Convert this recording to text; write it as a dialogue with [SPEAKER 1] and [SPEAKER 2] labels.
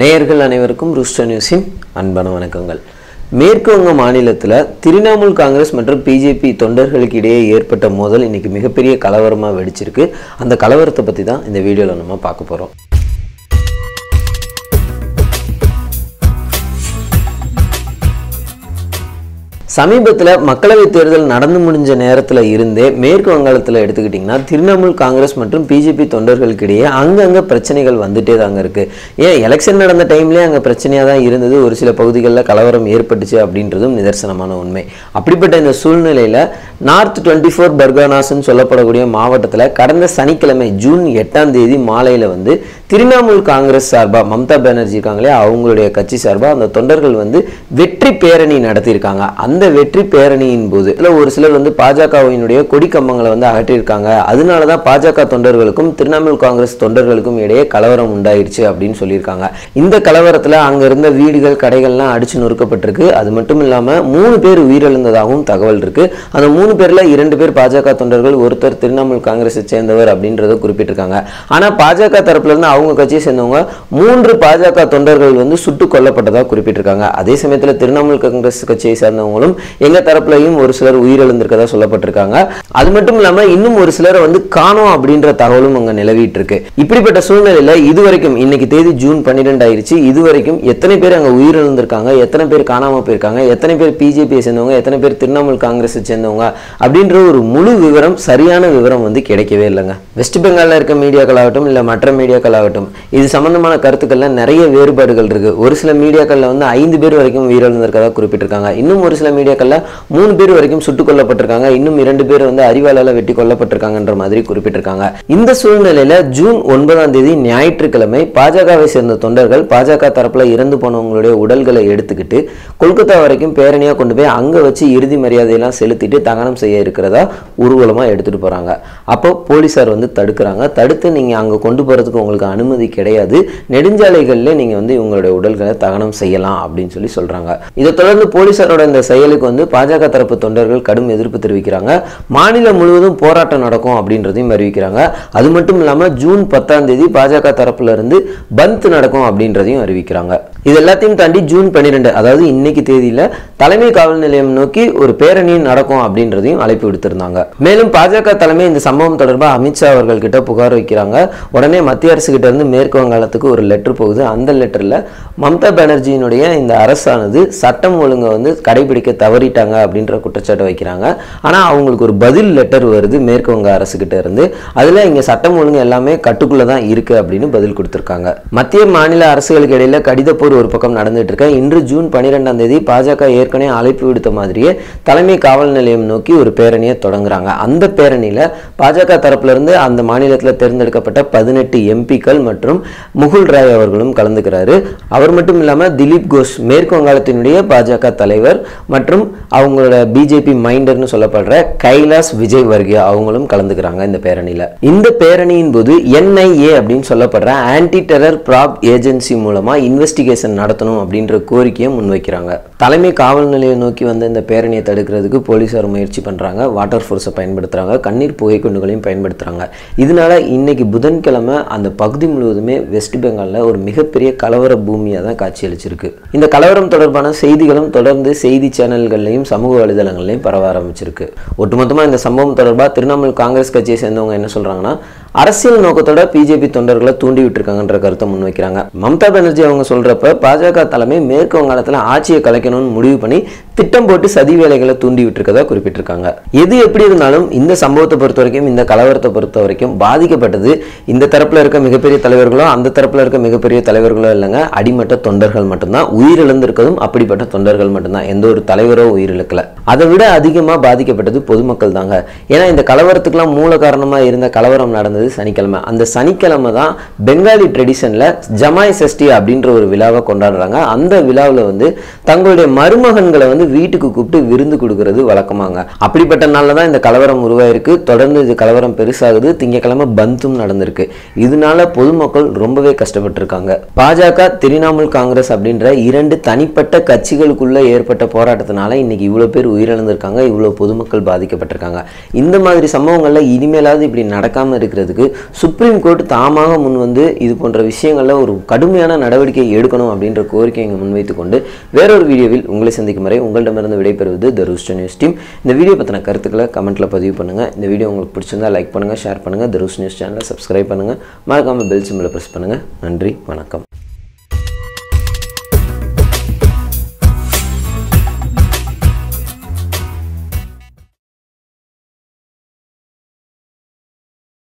[SPEAKER 1] நேயர்கள் அனைவருக்கும் ரூஸ்டர் நியூஸின் அன்பான வணக்கங்கள். மேற்கு வங்க மாநிலத்தில் திரிணாமுல் காங்கிரஸ் மற்றும் பிஜேபி தொண்டர்களுக்கு இடையே ஏற்பட்ட மோதல் இன்னைக்கு மிகப்பெரிய கலவரமாக வெடிச்சிருக்கு. அந்த கலவரத்தை பற்றி தான் இந்த வீடியோவில் நம்ம பார்க்க போகிறோம் சமீபத்தில் மக்களவைத் தேர்தல் நடந்து முடிஞ்ச நேரத்தில் இருந்தே மேற்கு வங்காளத்தில் எடுத்துக்கிட்டிங்கன்னா திரிணாமுல் காங்கிரஸ் மற்றும் பிஜேபி தொண்டர்களுக்கிடையே அங்கங்கே பிரச்சனைகள் வந்துட்டே தாங்க இருக்குது ஏன் எலெக்ஷன் நடந்த டைம்லேயே அங்கே பிரச்சனையாக தான் இருந்தது. ஒரு சில பகுதிகளில் கலவரம் ஏற்பட்டுச்சு அப்படின்றதும் நிதர்சனமான உண்மை. அப்படிப்பட்ட இந்த சூழ்நிலையில் நார்த் டுவெண்ட்டி ஃபோர் பர்கானாஸ்ன்னு சொல்லப்படக்கூடிய மாவட்டத்தில் கடந்த சனிக்கிழமை ஜூன் எட்டாம் தேதி மாலையில் வந்து திரிணாமுல் காங்கிரஸ் சார்பாக மம்தா பானர்ஜி இருக்காங்களே அவங்களுடைய கட்சி சார்பாக அந்த தொண்டர்கள் வந்து வெற்றி பேரணி நடத்தியிருக்காங்க. அந்த வெற்றி பேரணியின் போது இதில் ஒரு சிலர் வந்து பாஜகவினுடைய கொடி கம்பங்களை வந்து அகற்றியிருக்காங்க. அதனால தான் பாஜக தொண்டர்களுக்கும் திரிணாமுல் காங்கிரஸ் தொண்டர்களுக்கும் இடையே கலவரம் உண்டாயிருச்சு அப்படின்னு சொல்லியிருக்காங்க. இந்த கலவரத்தில் அங்கே இருந்த வீடுகள் கடைகள்லாம் அடிச்சு நொறுக்கப்பட்டிருக்கு. அது மட்டும் இல்லாமல் மூணு பேர் உயிரிழந்ததாகவும் தகவல் இருக்கு. அந்த மூணு பேரில் இரண்டு பேர் பாஜக தொண்டர்கள் ஒருத்தர் திரிணாமுல் காங்கிரஸை சேர்ந்தவர் அப்படின்றத குறிப்பிட்டிருக்காங்க. ஆனால் பாஜக தரப்புலேருந்து அவங்க கட்சியை சேர்ந்தவங்க மூன்று பாஜக தொண்டர்கள் வந்து சுட்டுக் கொல்லப்பட்டதாக குறிப்பிட்டிருக்காங்க. அதே சமயத்தில் திரிணாமுல் காங்கிரஸ் கட்சியை சேர்ந்தவங்களும் எங்கள் தரப்புலையும் ஒரு சிலர் உயிரிழந்திருக்கதா சொல்லப்பட்டிருக்காங்க. அது மட்டும் இல்லாமல் இன்னும் ஒரு சிலரை வந்து காணோம் அப்படின்ற தகவலும் அங்கே நிலவிட்டு இருக்கு இப்படிப்பட்ட சூழ்நிலையில இதுவரைக்கும் இன்னைக்கு தேதி ஜூன் பன்னிரெண்டு ஆயிடுச்சு இது வரைக்கும் எத்தனை பேர் அங்கே உயிரிழந்திருக்காங்க? எத்தனை பேர் காணாமல் போயிருக்காங்க? எத்தனை பேர் பிஜேபியை சேர்ந்தவங்க? எத்தனை பேர் திரிணாமுல் காங்கிரஸை சேர்ந்தவங்க? அப்படின்ற ஒரு முழு விவரம் சரியான விவரம் வந்து கிடைக்கவே இல்லைங்க. வெஸ்ட் பெங்காலில் இருக்க மீடியாக்கள் ஆகட்டும் இல்ல மற்ற மீடியாக்கள் ஆகட்டும் இது சம்பந்தமான கருத்துக்கள்ல நிறைய வேறுபாடுகள் இருக்கு. ஒரு சில மீடியாக்களில் வந்து ஐந்து பேர் வரைக்கும் உயிரிழந்திருக்கதா குறிப்பிட்டிருக்காங்க. இன்னும் ஒரு சில மீடியா மீடியாக்கள்ல மூணு பேர் வரைக்கும் சுட்டுக் கொல்லப்பட்டிருக்காங்க. இன்னும் இரண்டு பேர் வந்து அறிவாளால வெட்டி கொல்லப்பட்டிருக்காங்கன்ற மாதிரி குறிப்பிட்டிருக்காங்க. இந்த சூழ்நிலையில ஜூன் ஒன்பதாம் தேதி ஞாயிற்றுக்கிழமை பாஜகவை சேர்ந்த தொண்டர்கள் பாஜக தரப்புல இறந்து போனவங்களுடைய உடல்களை எடுத்துக்கிட்டு கொல்கத்தா வரைக்கும் பேரணியா கொண்டு போய் அங்க வச்சு இறுதி மரியாதையெல்லாம் செலுத்திட்டு தகனம் செய்ய இருக்கிறதா ஊர்வலமா எடுத்துட்டு போறாங்க. அப்போ போலீசார் வந்து தடுக்கிறாங்க. தடுத்து நீங்க அங்க கொண்டு போறதுக்கு உங்களுக்கு அனுமதி கிடையாது. நெடுஞ்சாலைகளில் நீங்க வந்து இவங்களுடைய உடல்களை தகனம் செய்யலாம் அப்படின்னு சொல்லி சொல்றாங்க. இதை தொடர்ந்து போலீசாரோட இந்த செயலுக்கு வந்து பாஜக தரப்பு தொண்டர்கள் கடும் எதிர்ப்பு தெரிவிக்கிறாங்க. மாநிலம் முழுவதும் போராட்டம் நடக்கும் அப்படின்றதையும் அறிவிக்கிறாங்க. அது மட்டும் இல்லாம ஜூன் பத்தாம் தேதி பாஜக தரப்புல இருந்து பந்த் நடக்கும் அப்படின்றதையும் அறிவிக்கிறாங்க. இது எல்லாத்தையும் தாண்டி ஜூன் பன்னிரெண்டு அதாவது இன்னைக்கு தேதியில தலைமை காவல் நிலையம் நோக்கி ஒரு பேரணி நடக்கும் அப்படின்றதையும் அழைப்பு விடுத்திருந்தாங்க. மேலும் பாஜக தலைமை இந்த சம்பவம் தொடர்பாக அமித்ஷா அவர்கள் கிட்ட புகார் வைக்கிறாங்க. உடனே மத்திய அரசு கிட்ட இருந்து மேற்கு வங்காளத்துக்கு ஒரு லெட்டர் போகுது. அந்த லெட்டர்ல மம்தா பானர்ஜியினுடைய இந்த அரசானது சட்டம் ஒழுங்கை வந்து கடைபிடிக்க தவறிட்டாங்க அப்படின்ற குற்றச்சாட்டை வைக்கிறாங்க. ஆனா அவங்களுக்கு ஒரு பதில் லெட்டர் வருது மேற்கு வங்க அரசு கிட்ட இருந்து. அதுல இங்க சட்டம் ஒழுங்கு எல்லாமே கட்டுக்குள்ளே தான் இருக்கு அப்படின்னு பதில் கொடுத்துருக்காங்க. மத்திய மாநில அரசுகளுக்கு இடையில கடித போர் ஒரு பக்கம் நடந்துட்டு இன்று ஜூன் பன்னிரெண்டாம் தேதி பாஜக ஏற்கனவே அழைப்பு விடுத்த மாதிரியே தலைமை காவல் நிலையம் நோக்கி ஒரு பேரணியை தொடங்குறாங்க. அந்த பேரணியில பாஜக தரப்புல இருந்து அந்த மாநிலத்தில் தேர்ந்தெடுக்கப்பட்ட பதினெட்டு எம்பிக்கள் மற்றும் முகுல் ராய் அவர்களும் கலந்துக்கிறாரு. அவர் மட்டும் இல்லாம திலீப் கோஷ் மேற்கு வங்காளத்தினுடைய பாஜக தலைவர் மற்றும் அவங்களோட பிஜேபி மைண்டர்னு சொல்லப்படுற கைலாஸ் விஜய் வர்கியா அவங்களும் கலந்துக்கிறாங்க இந்த பேரணியில. இந்த பேரணியின் போது என்ஐஏ அப்படின்னு சொல்லப்படுற ஆன்டி டெரர் ப்ராப் ஏஜென்சி மூலமா இன்வெஸ்டிகேஷன் நடத்தணும் அப்படின்ற கோரிக்கையை முன்வைக்கிறாங்க. தலைமை காவல் நிலையை நோக்கி வந்த இந்த பேரணியை தடுக்கிறதுக்கு போலீஸார் முயற்சி பண்றாங்க. வாட்டர் ஃபோர்ஸை பயன்படுத்துறாங்க. கண்ணீர் புகைக்குண்டுகளையும் பயன்படுத்துறாங்க. இதனால இன்னைக்கு புதன்கிழமை அந்த பகுதி முழுவதுமே வெஸ்ட் பெங்காலில் ஒரு மிகப்பெரிய கலவர பூமியாக தான் காட்சியளிச்சிருக்கு. இந்த கலவரம் தொடர்பான செய்திகளும் தொடர்ந்து செய்தி சேனல்கள்லையும் சமூக வலைதளங்கள்லையும் பரவ ஆரம்பிச்சிருக்கு. ஒட்டுமொத்தமாக இந்த சம்பவம் தொடர்பாக திரிணாமுல் காங்கிரஸ் கட்சியை சேர்ந்தவங்க என்ன சொல்றாங்கன்னா அரசியல் நோக்கத்தோட பிஜேபி தொண்டர்களை தூண்டி விட்டுருக்காங்கன்ற கருத்தை முன்வைக்கிறாங்க. மம்தா பானர்ஜி அவங்க சொல்றப்ப பாஜக தலைமை மேற்கு வங்காளத்தில் ஆட்சியை கலைக்கணும்னு முடிவு பண்ணி திட்டம் போட்டு சதி வேலைகளை தூண்டி விட்டுருக்கதா குறிப்பிட்டிருக்காங்க. எது எப்படி இருந்தாலும் இந்த சம்பவத்தை பொறுத்த வரைக்கும் இந்த கலவரத்தை பொறுத்த வரைக்கும் பாதிக்கப்பட்டது இந்த தரப்பில் இருக்க மிகப்பெரிய தலைவர்களோ அந்த தரப்பில் இருக்க மிகப்பெரிய தலைவர்களோ இல்லைங்க அடிமட்ட தொண்டர்கள் மட்டும்தான். உயிரிழந்திருக்கதும் அப்படிப்பட்ட தொண்டர்கள் மட்டும்தான். எந்த ஒரு தலைவரோ உயிரிழக்கல. அதை விட அதிகமாக பாதிக்கப்பட்டது பொதுமக்கள் தாங்க ஏன்னா இந்த கலவரத்துக்கெலாம் மூல காரணமாக இருந்த கலவரம் நடந்தது சனிக்கிழமை. அந்த சனிக்கிழமை தான் பெங்காலி ட்ரெடிஷனில் ஜமாய் சஷ்டி அப்படின்ற ஒரு விழாவை கொண்டாடுறாங்க. அந்த விழாவில் வந்து தங்களுடைய மருமகன்களை வந்து வீட்டுக்கு கூப்பிட்டு விருந்து கொடுக்கறது வழக்கமாங்க. அப்படிப்பட்ட நாளில் தான் இந்த கலவரம் உருவாயிருக்கு. தொடர்ந்து இது கலவரம் பெருசாகுது. திங்கக்கிழமை பந்தும் நடந்திருக்கு. இதனால பொதுமக்கள் ரொம்பவே கஷ்டப்பட்டிருக்காங்க. பாஜக திரிணாமுல் காங்கிரஸ் அப்படின்ற இரண்டு தனிப்பட்ட கட்சிகளுக்குள்ளே ஏற்பட்ட போராட்டத்தினால இன்னைக்கு இவ்வளோ பேர் உயிரிழந்திருக்காங்க இவ்வளோ பொதுமக்கள் பாதிக்கப்பட்டிருக்காங்க. இந்த மாதிரி சம்பவங்களில் இனிமேலாவது இப்படி நடக்காமல் இருக்கிறதுக்கு சுப்ரீம் கோர்ட் தாமாக முன் வந்து இது போன்ற விஷயங்களில் ஒரு கடுமையான நடவடிக்கை எடுக்கணும் அப்படின்ற கோரிக்கையை இங்கே முன்வைத்து கொண்டு வேறொரு வீடியோவில் உங்களை சந்திக்கும் வரை உங்களிடமிருந்து விடைபெறுவது த ரூஸ்டர் நியூஸ் டீம் இந்த வீடியோ பற்றின கருத்துக்களை கமெண்ட்டில் பதிவு பண்ணுங்கள் இந்த வீடியோ உங்களுக்கு பிடிச்சிருந்தா லைக் பண்ணுங்கள் ஷேர் பண்ணுங்கள் த ரூஸ் நியூஸ் சேனலை சப்ஸ்கிரைப் பண்ணுங்கள் மறக்காமல் பெல் சிம்பிளை ப்ரெஸ் பண்ணுங்கள் நன்றி வணக்கம்.